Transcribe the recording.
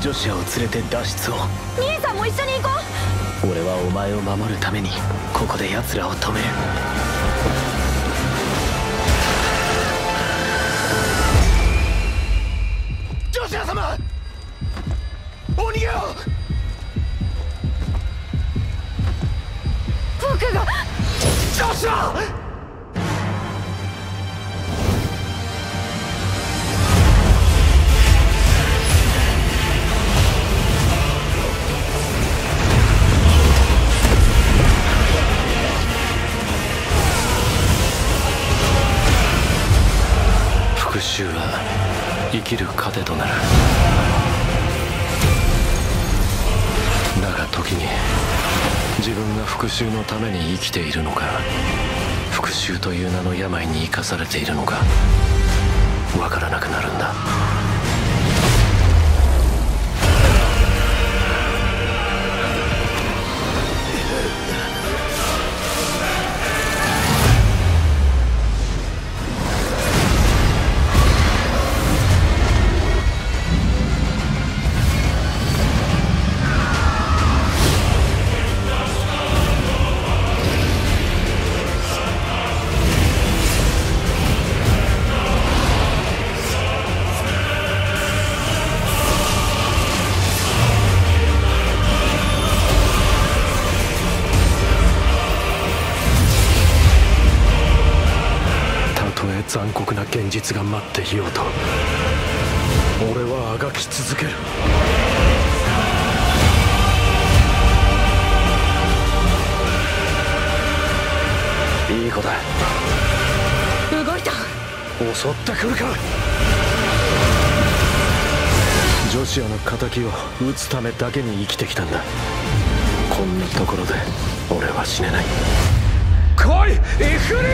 ジョシアを連れて脱出を。兄さんも一緒に行こう。俺はお前を守るためにここで奴らを止める。ジョシア様お逃げを。僕が。ジョシュ復讐は生きる糧となる。だが時に自分が復讐のために生きているのか復讐という名の病に生かされているのかわからない残酷な現実が待っていようと。俺はあがき続ける。いい子だ。動いた。襲ってくるか。ジョシアの敵を撃つためだけに生きてきたんだ。こんなところで俺は死ねない。来い！イフリ